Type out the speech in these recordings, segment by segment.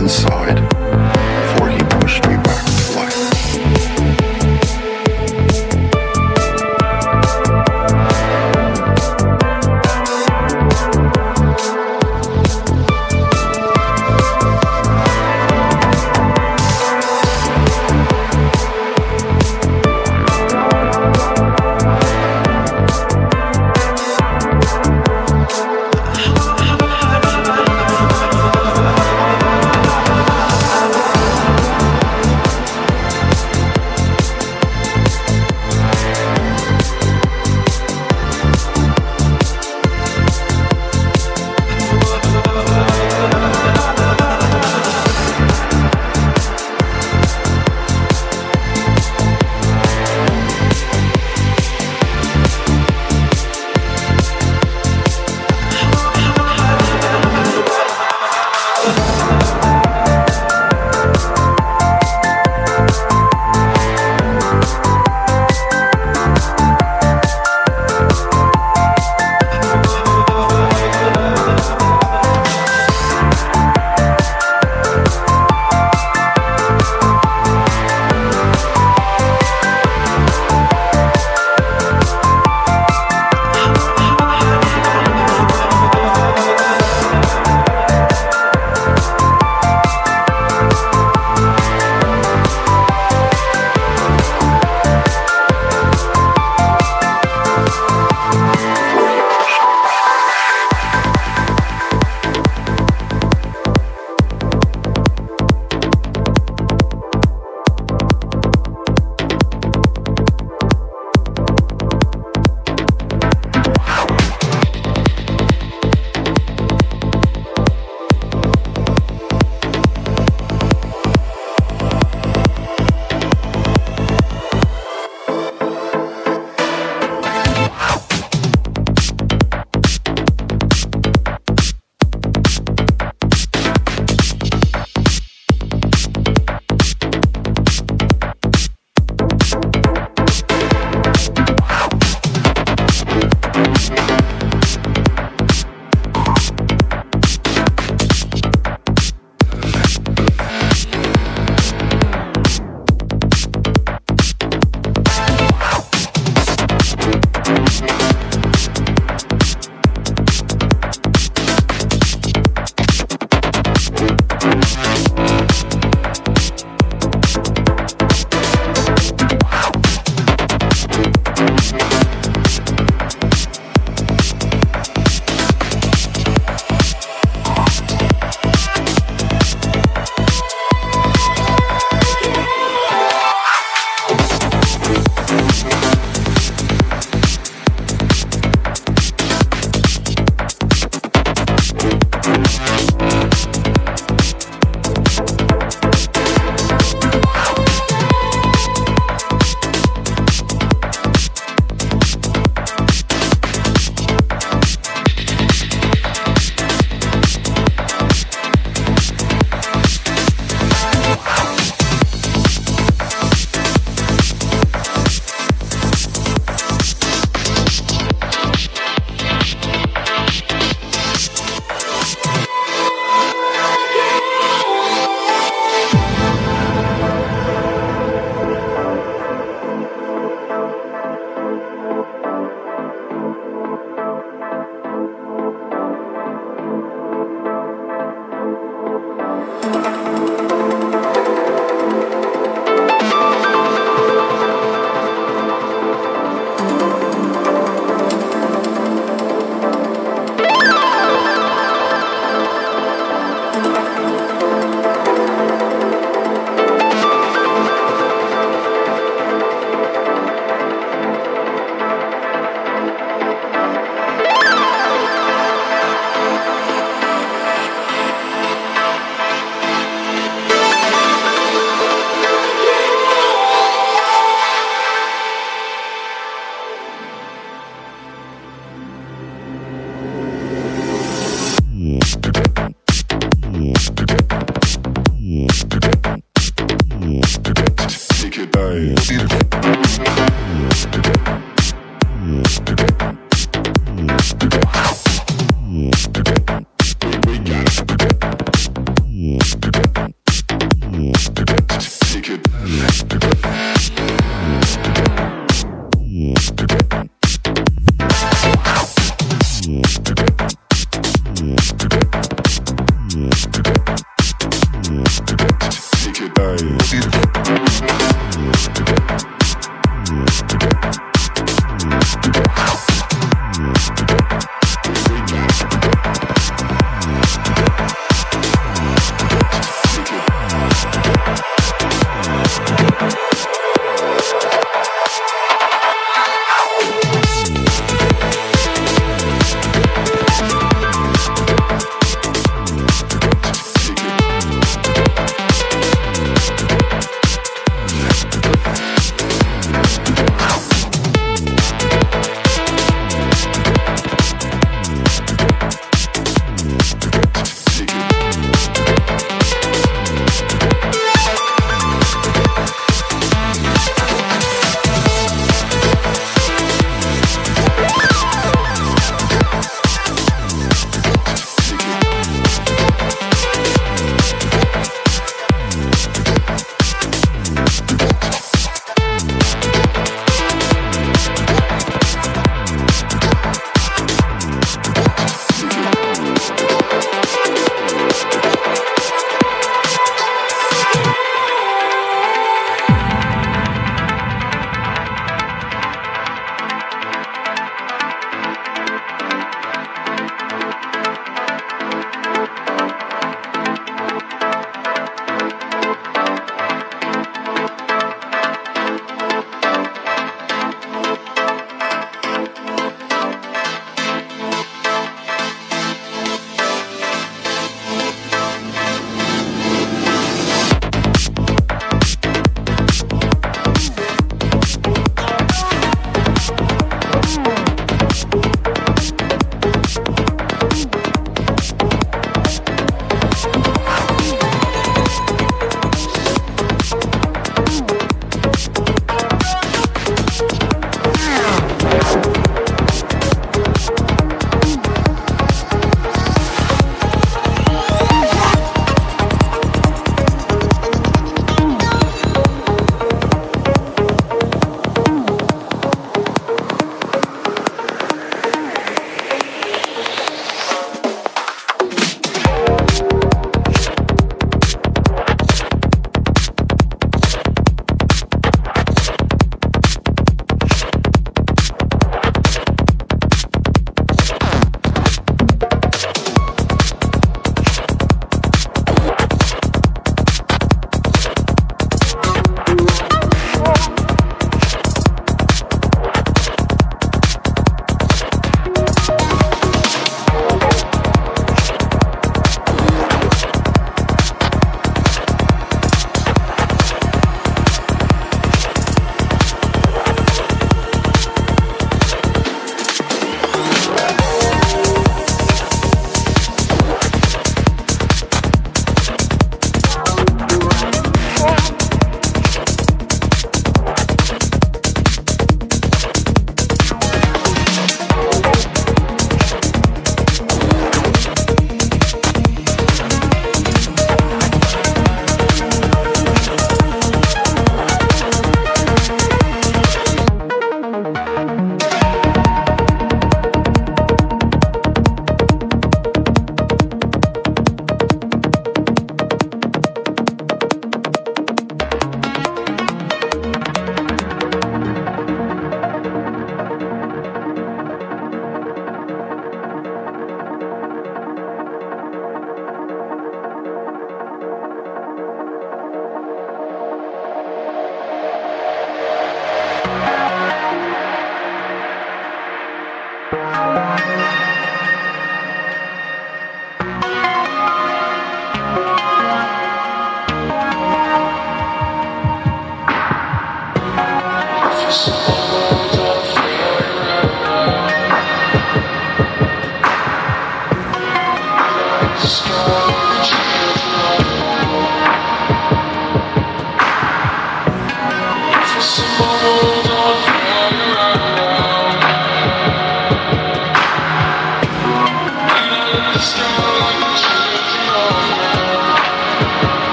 and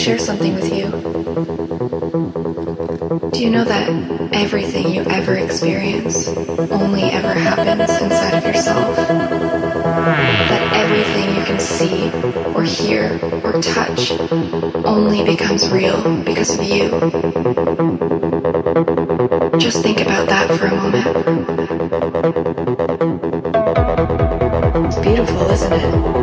share something with you. Do you know that everything you ever experience only ever happens inside of yourself? That everything you can see or hear or touch only becomes real because of you. Just think about that for a moment. It's beautiful, isn't it?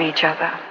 Each other.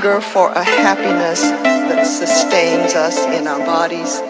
Hunger for a happiness that sustains us in our bodies.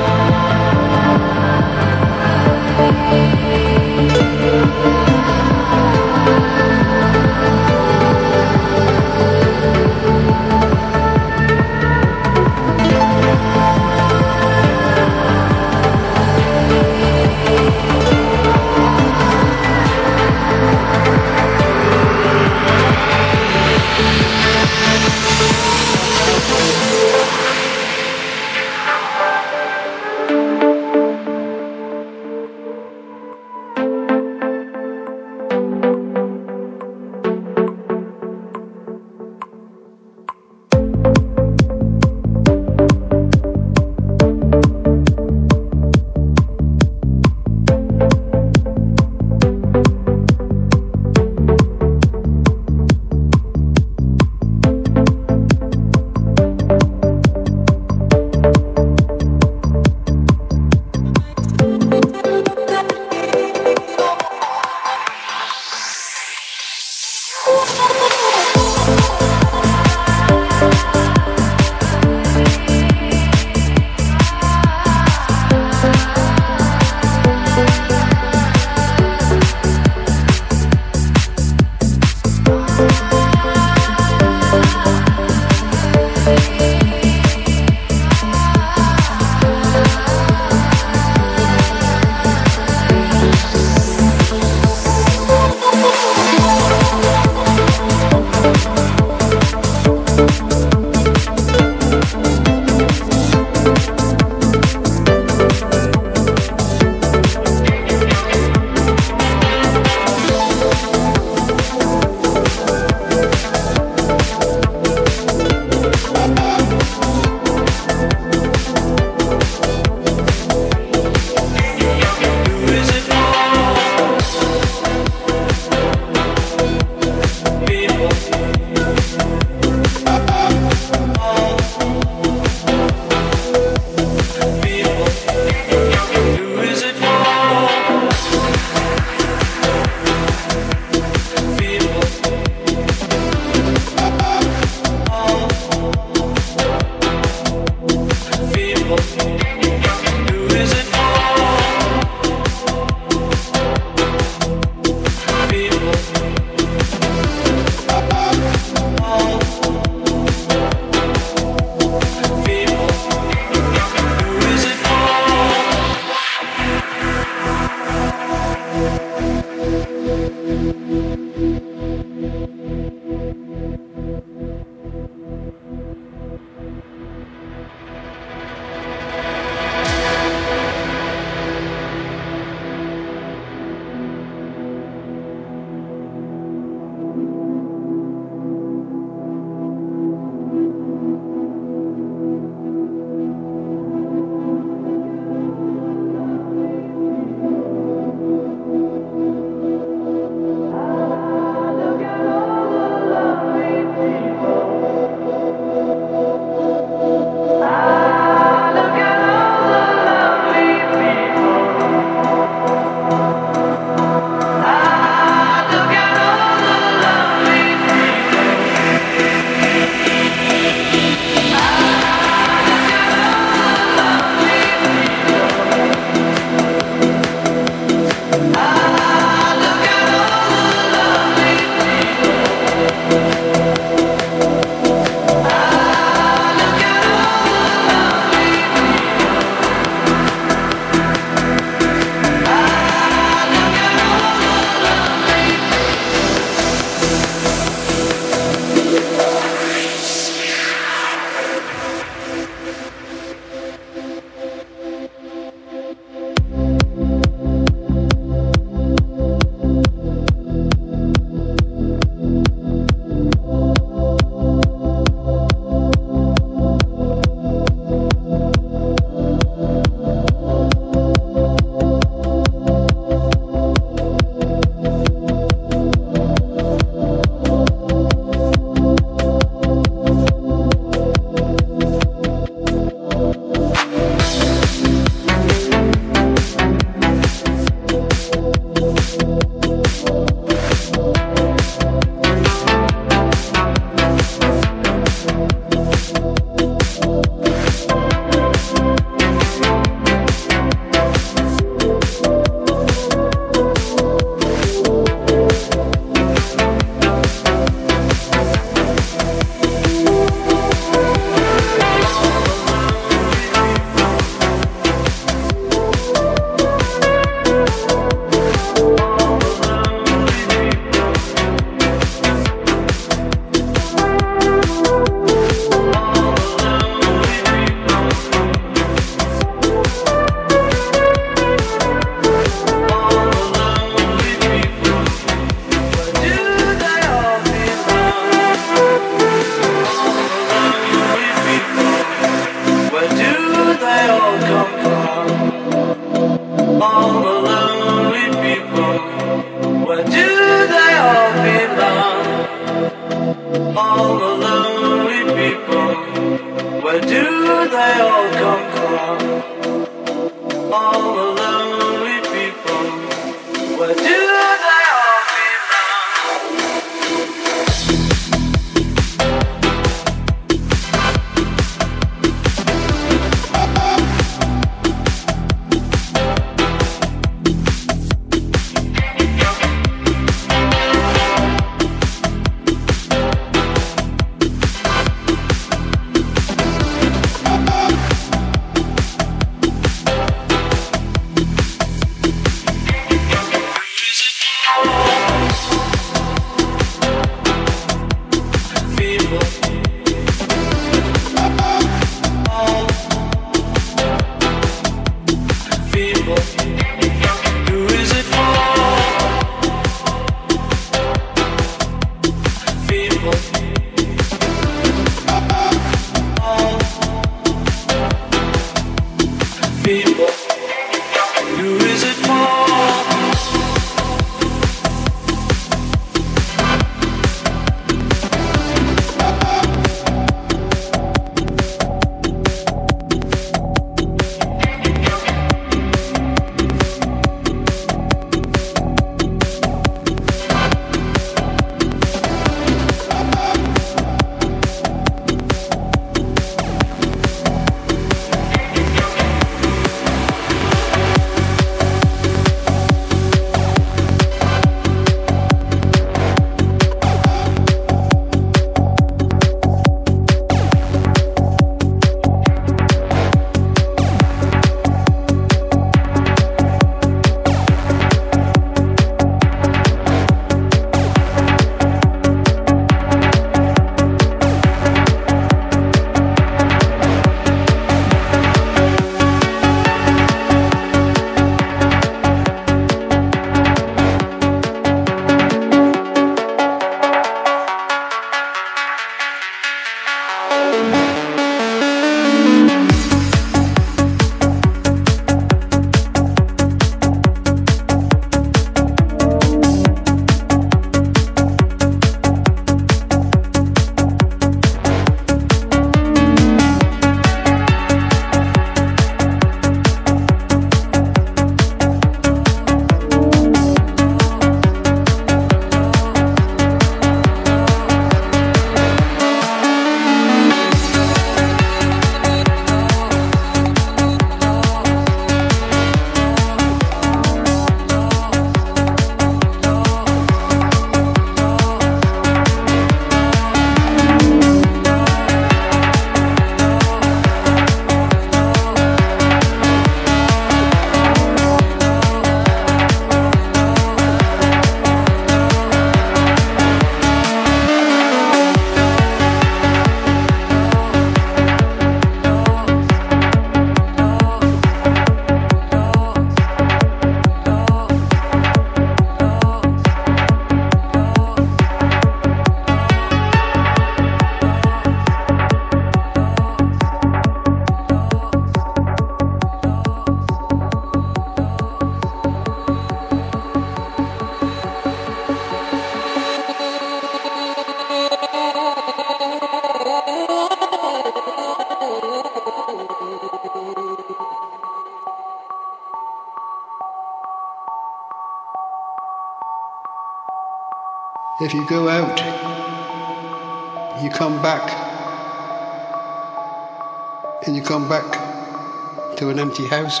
Empty house.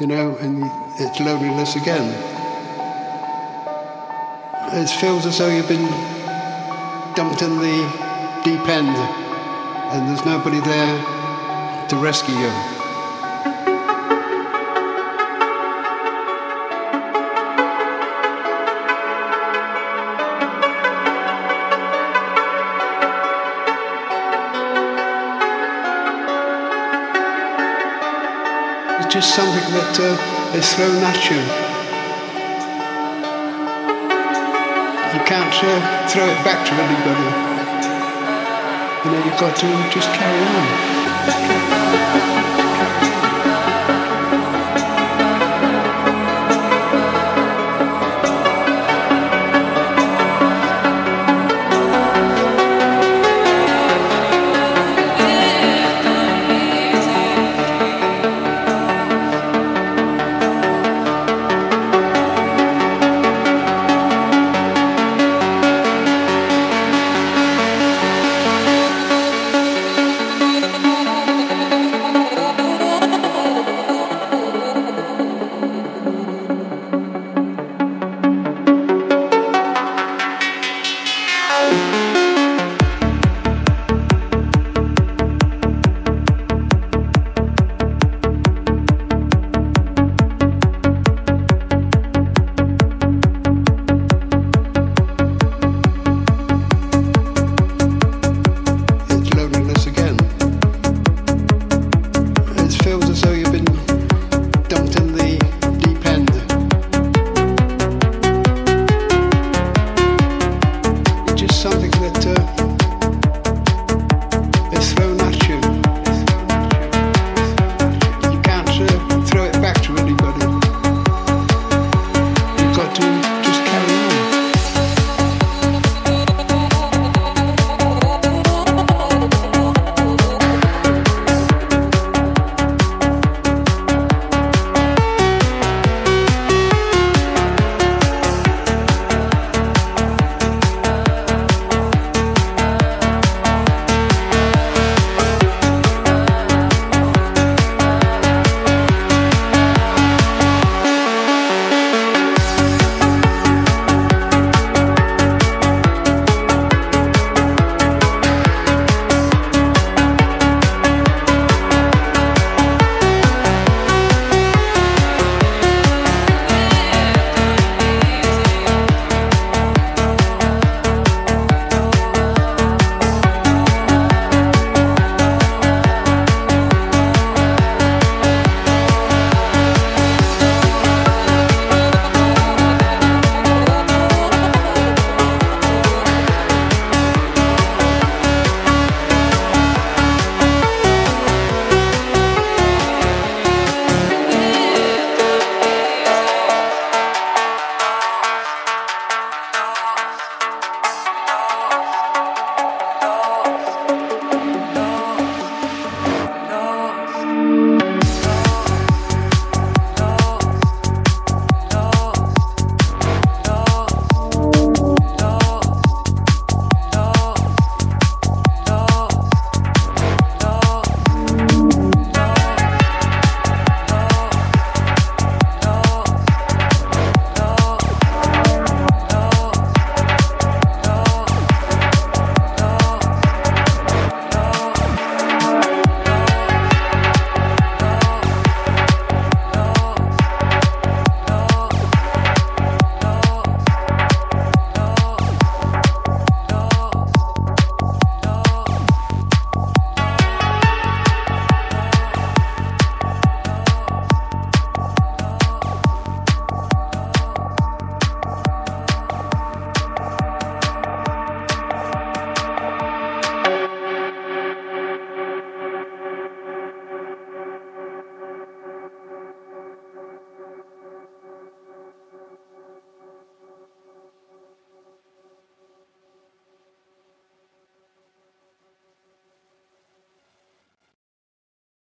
You know, and it's loneliness again. It feels as though you've been dumped in the deep end, and there's nobody there to rescue you. Just something that uh, is thrown at you. You can't uh, throw it back to anybody. You know, you've got to just carry on.